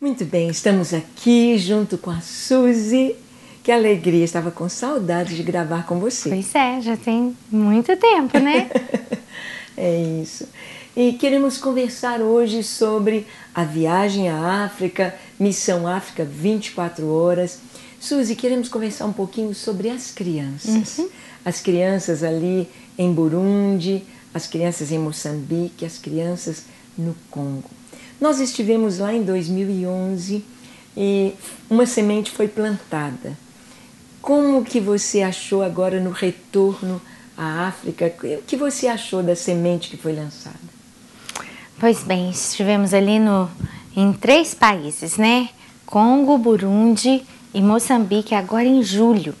Muito bem, estamos aqui junto com a Suzy. Que alegria, estava com saudade de gravar com você. Pois é, já tem muito tempo, né? é isso. E queremos conversar hoje sobre a viagem à África, Missão África 24 horas. Suzy, queremos conversar um pouquinho sobre as crianças. Uhum. As crianças ali em Burundi, as crianças em Moçambique, as crianças no Congo. Nós estivemos lá em 2011 e uma semente foi plantada. Como que você achou agora no retorno à África? O que você achou da semente que foi lançada? Pois bem, estivemos ali no, em três países, né? Congo, Burundi e Moçambique, agora em julho.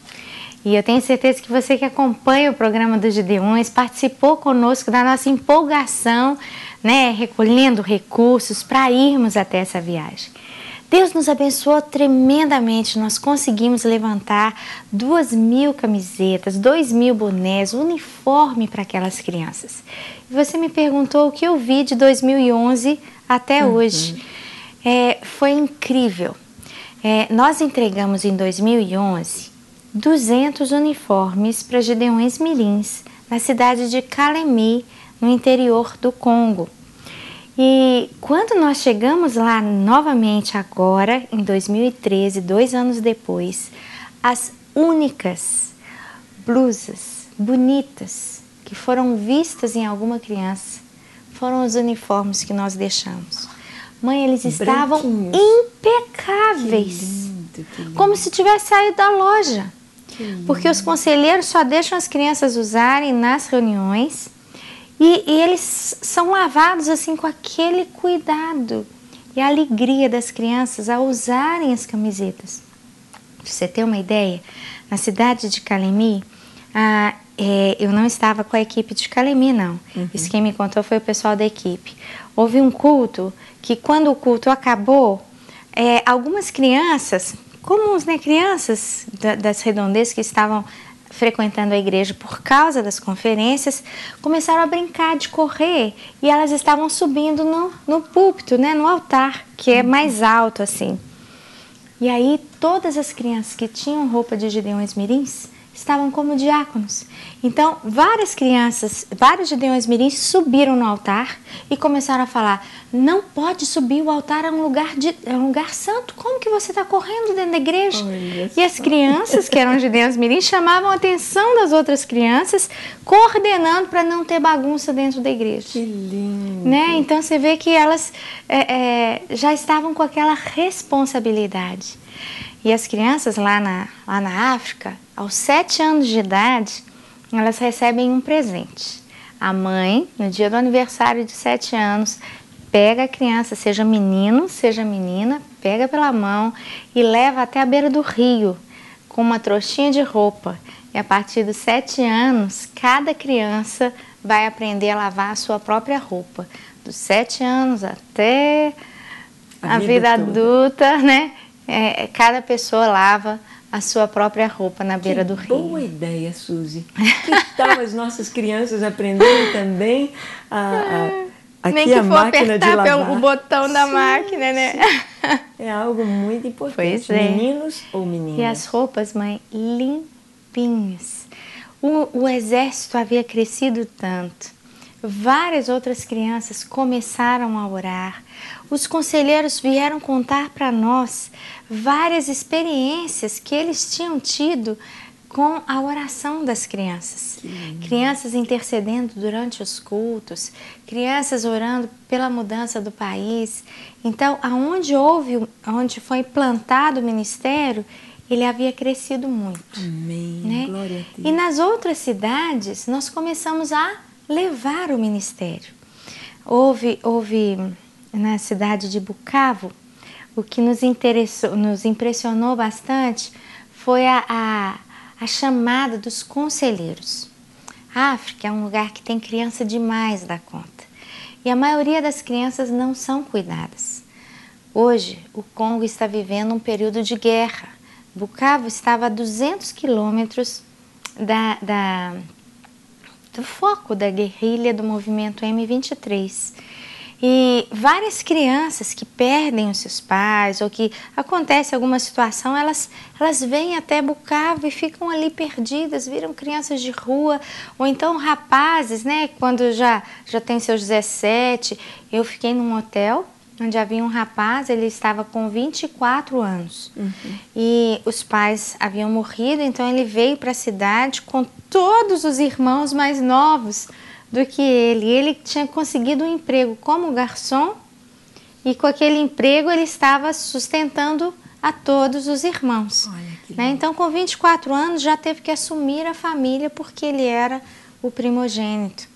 E eu tenho certeza que você que acompanha o programa dos Gideões participou conosco da nossa empolgação né, recolhendo recursos para irmos até essa viagem. Deus nos abençoou tremendamente. Nós conseguimos levantar duas mil camisetas, dois mil bonés, uniforme para aquelas crianças. E você me perguntou o que eu vi de 2011 até uhum. hoje. É, foi incrível. É, nós entregamos em 2011 200 uniformes para Gideões Mirins, na cidade de Calemi, no interior do Congo. E quando nós chegamos lá novamente agora, em 2013, dois anos depois, as únicas blusas bonitas que foram vistas em alguma criança foram os uniformes que nós deixamos. Mãe, eles estavam impecáveis, que lindo, que lindo. como se tivesse saído da loja. Porque os conselheiros só deixam as crianças usarem nas reuniões e, e eles são lavados assim com aquele cuidado e a alegria das crianças a usarem as camisetas. Pra você ter uma ideia, na cidade de Calemi, ah, é, eu não estava com a equipe de Calemi, não. Uhum. Isso quem me contou foi o pessoal da equipe. Houve um culto que, quando o culto acabou, é, algumas crianças, comuns, né, crianças da, das redondezas que estavam frequentando a igreja por causa das conferências, começaram a brincar de correr e elas estavam subindo no, no púlpito, né, no altar, que é mais alto assim. E aí todas as crianças que tinham roupa de Gideões Mirins estavam como diáconos. Então, várias crianças, vários Gideões Mirins subiram no altar e começaram a falar: não pode subir, o altar é um lugar, de, é um lugar santo. Como que você está correndo dentro da igreja? Olha e as crianças, que eram Gideões Mirins, chamavam a atenção das outras crianças, coordenando para não ter bagunça dentro da igreja. Que lindo! Né? Então, você vê que elas é, é, já estavam com aquela responsabilidade. E as crianças lá na, lá na África, aos sete anos de idade, elas recebem um presente. A mãe, no dia do aniversário de sete anos, pega a criança, seja menino, seja menina, pega pela mão e leva até a beira do rio com uma trouxinha de roupa. E a partir dos sete anos, cada criança vai aprender a lavar a sua própria roupa. Dos sete anos até a, a vida, vida adulta, né? É, cada pessoa lava a sua própria roupa na beira que do rio. Boa ideia, Suzy. Que tal as nossas crianças aprenderem também a, a, aqui Nem que a for máquina apertar de lavar. o botão Sim, da máquina, né? É algo muito importante. É. Meninos ou meninas? E as roupas, mãe, limpinhas. O, o exército havia crescido tanto. Várias outras crianças começaram a orar. Os conselheiros vieram contar para nós várias experiências que eles tinham tido com a oração das crianças. Crianças intercedendo durante os cultos, crianças orando pela mudança do país. Então, aonde houve, onde foi plantado o ministério, ele havia crescido muito. Amém. Né? Glória a Deus. E nas outras cidades, nós começamos a levar o ministério. Houve, houve na cidade de Bucavo, o que nos interessou, nos impressionou bastante foi a, a, a chamada dos conselheiros. A África é um lugar que tem criança demais da conta e a maioria das crianças não são cuidadas. Hoje, o Congo está vivendo um período de guerra. Bucavo estava a 200 quilômetros da, da, do foco da guerrilha do movimento M23 E várias crianças que perdem os seus pais ou que acontece alguma situação, elas, elas vêm até Bucava e ficam ali perdidas, viram crianças de rua, ou então rapazes, né? Quando já, já tem seus 17, eu fiquei num hotel onde havia um rapaz, ele estava com 24 anos. Uhum. E os pais haviam morrido, então ele veio para a cidade com todos os irmãos mais novos do que ele. Ele tinha conseguido um emprego como garçom e com aquele emprego ele estava sustentando a todos os irmãos. Né? Então, com 24 anos, já teve que assumir a família porque ele era o primogênito.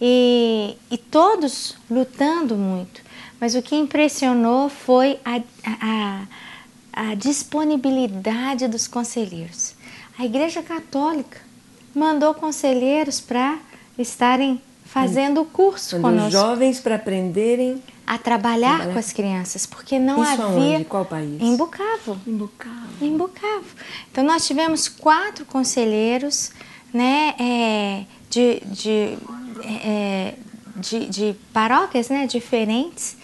E, e todos lutando muito. Mas o que impressionou foi a, a, a disponibilidade dos conselheiros. A Igreja Católica mandou conselheiros para estarem fazendo o curso Mandou conosco. jovens para aprenderem a trabalhar, trabalhar, com as crianças, porque não Isso havia. Onde? Qual país? Em Bucavo. Em Bucavo. Em Bucavo. Então nós tivemos quatro conselheiros, né, é, de, de, é, de, de paróquias, né, diferentes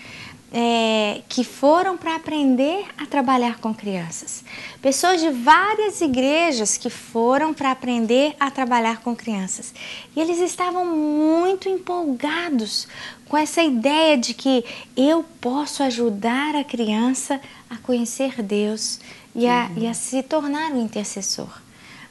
é, que foram para aprender a trabalhar com crianças. Pessoas de várias igrejas que foram para aprender a trabalhar com crianças. E eles estavam muito empolgados com essa ideia de que eu posso ajudar a criança a conhecer Deus e a, uhum. e a se tornar um intercessor.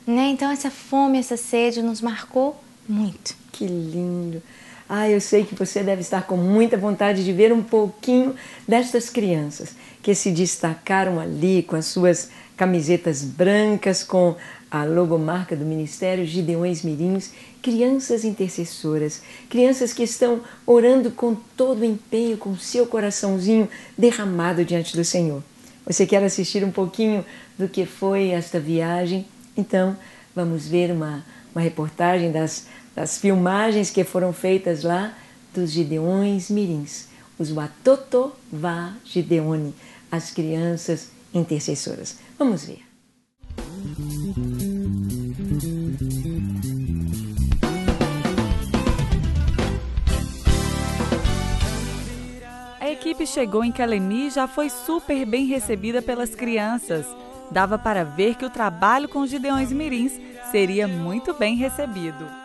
Né? Então, essa fome, essa sede nos marcou muito. Que lindo! Ah, eu sei que você deve estar com muita vontade de ver um pouquinho destas crianças que se destacaram ali com as suas camisetas brancas, com a logomarca do Ministério Gideões Mirins, crianças intercessoras, crianças que estão orando com todo o empenho, com seu coraçãozinho derramado diante do Senhor. Você quer assistir um pouquinho do que foi esta viagem? Então, vamos ver uma, uma reportagem das das filmagens que foram feitas lá dos Gideões Mirins, os Watoto Va Gideone, as crianças intercessoras. Vamos ver. A equipe chegou em Calemi e já foi super bem recebida pelas crianças. Dava para ver que o trabalho com os Gideões Mirins seria muito bem recebido.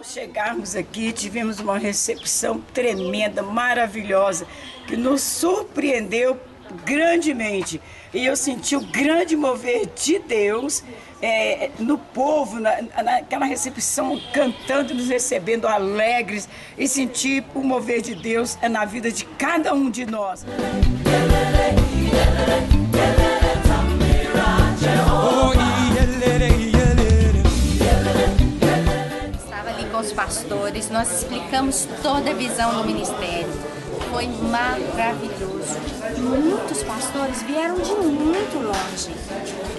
Ao chegarmos aqui, tivemos uma recepção tremenda, maravilhosa, que nos surpreendeu grandemente. E eu senti o grande mover de Deus é, no povo, na, naquela recepção, cantando, nos recebendo alegres, e senti o mover de Deus na vida de cada um de nós. os pastores, nós explicamos toda a visão do ministério. Foi maravilhoso. Muitos pastores vieram de muito longe.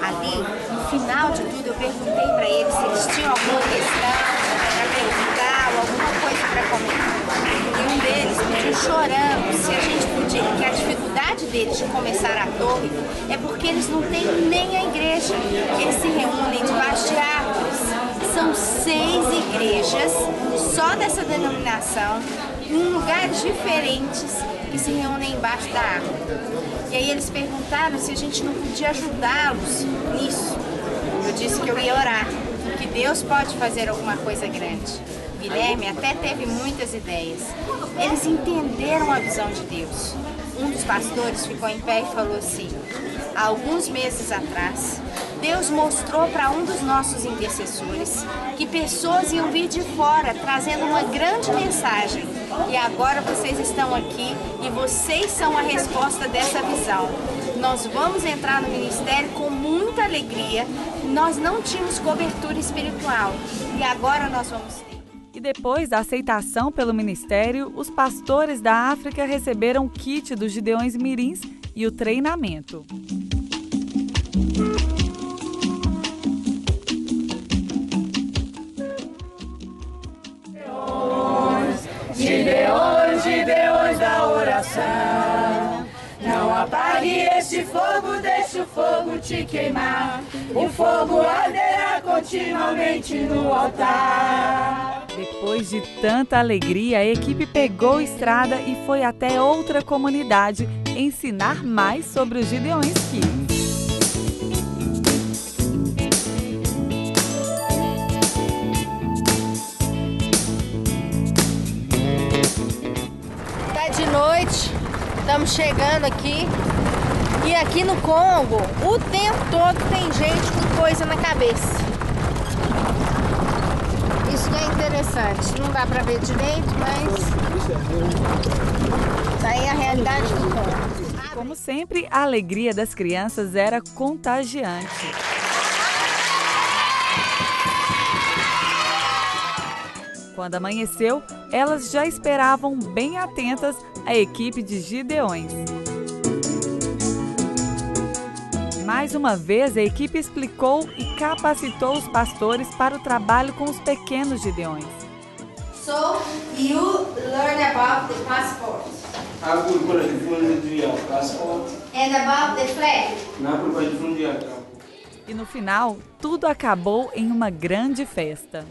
Ali, no final de tudo, eu perguntei para eles se eles tinham alguma questão para perguntar ou alguma coisa para comentar. E um deles pediu chorando se a gente podia, que a dificuldade deles de começar a torre é porque eles não têm nem a igreja. Eles se reúnem igrejas só dessa denominação, em lugares diferentes, que se reúnem embaixo da árvore. E aí eles perguntaram se a gente não podia ajudá-los nisso. Eu disse que eu ia orar, que Deus pode fazer alguma coisa grande. Guilherme até teve muitas ideias. Eles entenderam a visão de Deus. Um dos pastores ficou em pé e falou assim: há alguns meses atrás, Deus mostrou para um dos nossos intercessores que pessoas iam vir de fora trazendo uma grande mensagem. E agora vocês estão aqui e vocês são a resposta dessa visão. Nós vamos entrar no ministério com muita alegria. Nós não tínhamos cobertura espiritual e agora nós vamos ter. E depois da aceitação pelo ministério, os pastores da África receberam o kit dos Gideões Mirins e o treinamento. Te queimar. O fogo arderá continuamente no altar. Depois de tanta alegria, a equipe pegou estrada e foi até outra comunidade ensinar mais sobre os Gideões Kids. Tá de noite, estamos chegando aqui. E aqui no Congo, o tempo todo tem gente com coisa na cabeça. Isso que é interessante. Não dá pra ver direito, mas. Tá aí a realidade do Congo. Como sempre, a alegria das crianças era contagiante. Quando amanheceu, elas já esperavam bem atentas a equipe de Gideões. Mais uma vez, a equipe explicou e capacitou os pastores para o trabalho com os pequenos Gideões. So, you learn about the passport and about the flag. E no final, tudo acabou em uma grande festa.